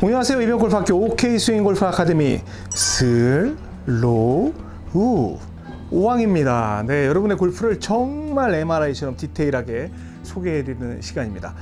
안녕하세요. 이병골프학교 OK 스윙 골프 아카데미 슬로우왕입니다. 네, 여러분의 골프를 정말 MRI처럼 디테일하게 소개해드리는 시간입니다.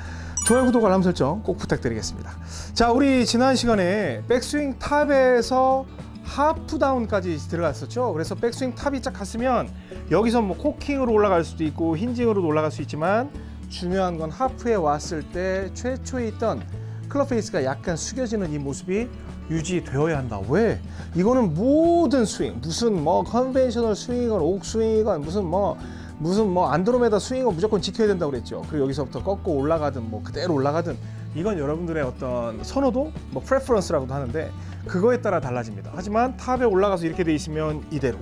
좋아요, 구독, 알람 설정 꼭 부탁드리겠습니다. 자, 우리 지난 시간에 백스윙 탑에서 half down까지 들어갔었죠. 그래서 백스윙 탑이 쫙 갔으면 여기서 뭐 cocking으로 올라갈 수도 있고 hinging으로도 올라갈 수 있지만 중요한 건 하프에 왔을 때 최초에 있던 클럽 페이스가 약간 숙여지는 이 모습이 유지되어야 한다. 왜? 이거는 모든 스윙, 무슨 뭐 conventional 스윙이건 옥 스윙이건 무슨 뭐 무슨 뭐 안드로메다 스윙은 무조건 지켜야 된다고 그랬죠. 그리고 여기서부터 꺾고 올라가든 뭐 그대로 올라가든 이건 여러분들의 어떤 선호도, 뭐 preference라고도 하는데 그거에 따라 달라집니다. 하지만 탑에 올라가서 이렇게 돼 있으면 이대로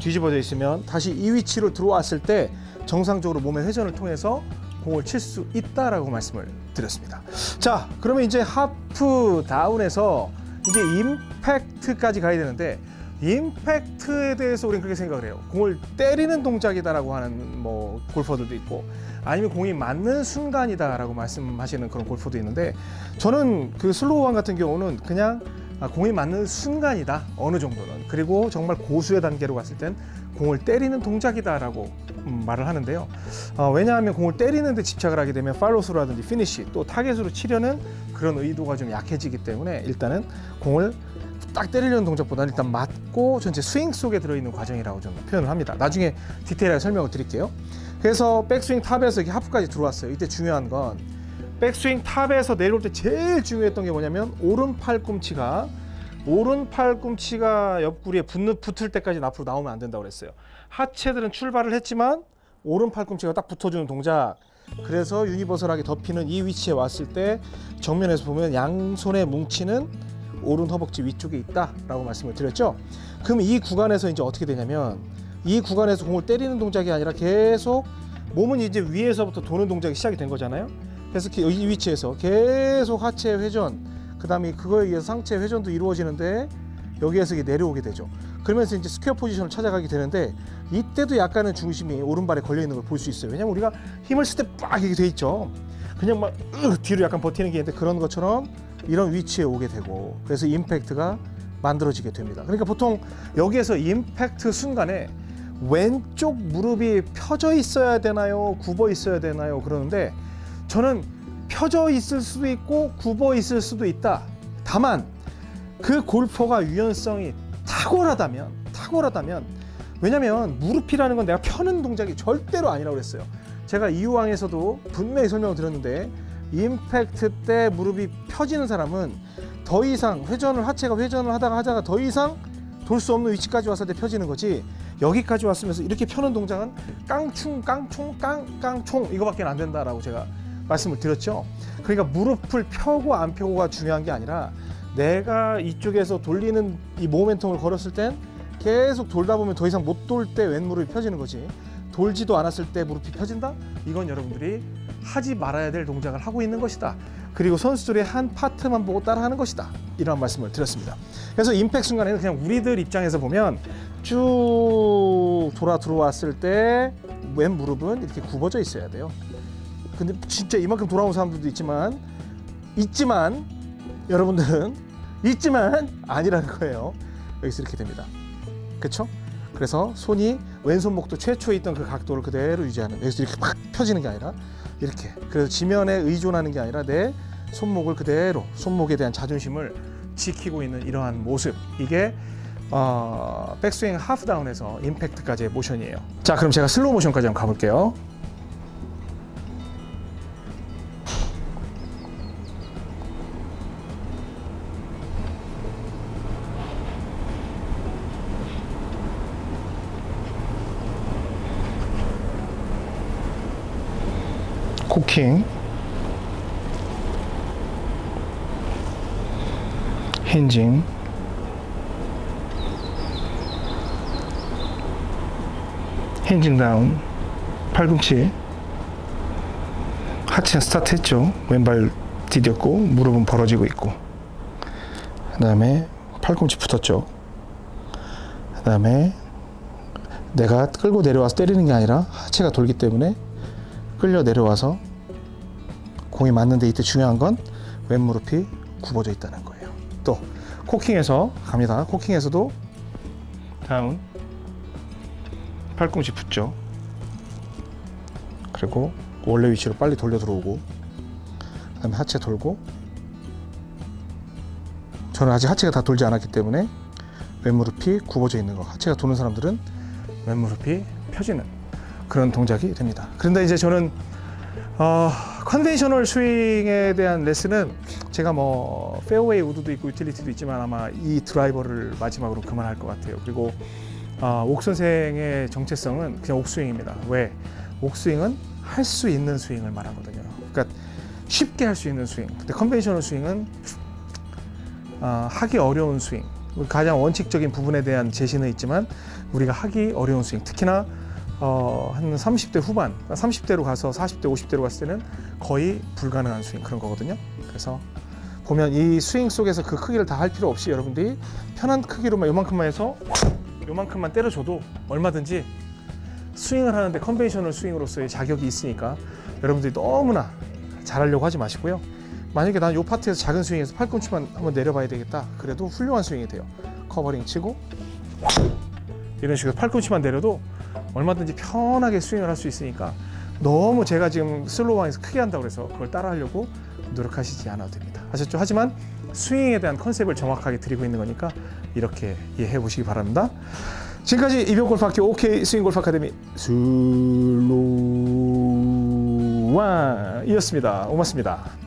뒤집어져 있으면 다시 이 위치로 들어왔을 때 정상적으로 몸의 회전을 통해서 공을 칠 수 있다라고 말씀을 드렸습니다. 자, 그러면 이제 하프 다운에서 이제 임팩트까지 가야 되는데 임팩트에 대해서 우리는 그렇게 생각을 해요. 공을 때리는 동작이다라고 하는 뭐 골퍼들도 있고 아니면 공이 맞는 순간이다라고 말씀하시는 그런 골퍼도 있는데 저는 그 슬로우원 같은 경우는 그냥 공이 맞는 순간이다 어느 정도는 그리고 정말 고수의 단계로 갔을 땐 공을 때리는 동작이다라고 음, 말을 하는데요. 어, 왜냐하면 공을 때리는 데 집착을 하게 되면 팔로스라든지 피니쉬 또 타겟으로 치려는 그런 의도가 좀 약해지기 때문에 일단은 공을 딱 때리려는 동작보다는 일단 맞고 전체 스윙 속에 들어있는 과정이라고 저는 표현을 합니다. 나중에 디테일하게 설명을 드릴게요. 그래서 백스윙 탑에서 이렇게 하프까지 들어왔어요. 이때 중요한 건 백스윙 탑에서 내려올 때 제일 중요했던 게 뭐냐면 오른 팔꿈치가 오른 팔꿈치가 옆구리에 붙는, 붙을 때까지 앞으로 나오면 안 된다고 그랬어요. 하체들은 출발을 했지만 오른 팔꿈치가 딱 붙어주는 동작. 그래서 universal하게 덮이는 이 위치에 왔을 때 정면에서 보면 양손의 뭉치는 오른 허벅지 위쪽에 있다라고 말씀을 드렸죠. 그럼 이 구간에서 이제 어떻게 되냐면 이 구간에서 공을 때리는 동작이 아니라 계속 몸은 이제 위에서부터 도는 동작이 시작이 된 거잖아요. 그래서 이 위치에서 계속 하체 회전, 그 다음에 그거에 의해서 상체 회전도 이루어지는데 여기에서 이게 내려오게 되죠. 그러면서 이제 square position을 찾아가게 되는데 이때도 약간은 중심이 오른발에 걸려 있는 걸 볼 수 있어요. 왜냐면 우리가 힘을 쓸 때 빡 이렇게 돼 있죠. 그냥 막 으, 뒤로 약간 버티는 게 있는데 그런 것처럼 이런 위치에 오게 되고 그래서 임팩트가 만들어지게 됩니다. 그러니까 보통 여기에서 임팩트 순간에 왼쪽 무릎이 펴져 있어야 되나요? 굽어 있어야 되나요? 그러는데 저는 펴져 있을 수도 있고 굽어 있을 수도 있다. 다만 그 골퍼가 유연성이 탁월하다면 탁월하다면 왜냐면 무릎이라는 건 내가 펴는 동작이 절대로 아니라고 그랬어요. 제가 이유왕에서도 분명히 설명을 드렸는데 임팩트 때 무릎이 펴지는 사람은 더 이상 회전을 하체가 회전을 하다가 하다가 더 이상 돌 수 없는 위치까지 왔을 때 펴지는 거지 여기까지 왔으면서 이렇게 펴는 동작은 깡충 깡총 깡깡총 이거밖에 안 된다라고 제가 말씀을 드렸죠. 그러니까 무릎을 펴고 안 펴고가 중요한 게 아니라 내가 이쪽에서 돌리는 이 모멘텀을 걸었을 땐 계속 돌다 보면 더 이상 못 돌 때 왼 무릎이 펴지는 거지. 돌지도 않았을 때 무릎이 펴진다? 이건 여러분들이 하지 말아야 될 동작을 하고 있는 것이다. 그리고 선수들의 한 파트만 보고 따라하는 것이다. 이런 말씀을 드렸습니다. 그래서 임팩 순간에는 그냥 우리들 입장에서 보면 쭉 돌아 들어왔을 때 왼 무릎은 이렇게 굽어져 있어야 돼요. 근데 진짜 이만큼 돌아온 사람들도 있지만 있지만 여러분들은 있지만 아니라는 거예요. 여기서 이렇게 됩니다. 그렇죠? 그래서 손이 왼손목도 최초에 있던 그 각도를 그대로 유지하는 여기서 이렇게 막 펴지는 게 아니라 이렇게 그래서 지면에 의존하는 게 아니라 내 손목을 그대로 손목에 대한 자존심을 지키고 있는 이러한 모습 이게 어, 백스윙 half down에서 임팩트까지의 모션이에요 자 그럼 제가 슬로우 모션까지 한번 가볼게요 cocking. hinging hinging down. 팔꿈치. 하체 스타트 했죠. 왼발 디뎠고 무릎은 벌어지고 있고. 그 다음에 팔꿈치 붙었죠. 그 다음에 내가 끌고 내려와서 때리는 게 아니라 하체가 돌기 때문에 끌려 내려와서 공이 맞는데 이때 중요한 건 왼무릎이 굽어져 있다는 거예요. 또 코킹에서 갑니다. 코킹에서도 다운 팔꿈치 붙죠. 그리고 원래 위치로 빨리 돌려 들어오고 그다음에 하체 돌고 저는 아직 하체가 다 돌지 않았기 때문에 왼무릎이 굽어져 있는 거 하체가 도는 사람들은 왼무릎이 펴지는 그런 동작이 됩니다. 그런데 이제 저는 어, conventional 스윙에 대한 레슨은 제가 뭐 페어웨이 우드도 있고 유틸리티도 있지만 아마 이 드라이버를 마지막으로 그만할 것 같아요. 그리고 어, 옥 선생의 정체성은 그냥 옥스윙입니다. 왜? 옥스윙은 할 수 있는 스윙을 말하거든요. 그러니까 쉽게 할 수 있는 스윙. 근데 conventional 스윙은 어, 하기 어려운 스윙. 가장 원칙적인 부분에 대한 제시는 있지만 우리가 하기 어려운 스윙. 특히나 어, 한 30대 후반, 30대로 가서 40대, 50대로 갔을 때는 거의 불가능한 스윙 그런 거거든요. 그래서 보면 이 스윙 속에서 그 크기를 다 할 필요 없이 여러분들이 편한 크기로만 요만큼만 해서 요만큼만 때려줘도 얼마든지 스윙을 하는데 conventional 스윙으로서의 자격이 있으니까 여러분들이 너무나 잘하려고 하지 마시고요. 만약에 난 요 파트에서 작은 스윙에서 팔꿈치만 한번 내려봐야 되겠다. 그래도 훌륭한 스윙이 돼요. covering 치고 이런 식으로 팔꿈치만 내려도 얼마든지 편하게 스윙을 할 수 있으니까 너무 제가 지금 슬로우왕에서 크게 한다고 해서 그걸 따라하려고 노력하시지 않아도 됩니다. 아셨죠? 하지만 스윙에 대한 컨셉을 정확하게 드리고 있는 거니까 이렇게 이해해 보시기 바랍니다. 지금까지 이병옥 골프학교 OK 스윙 골프 아카데미 슬로우왕이었습니다. 고맙습니다.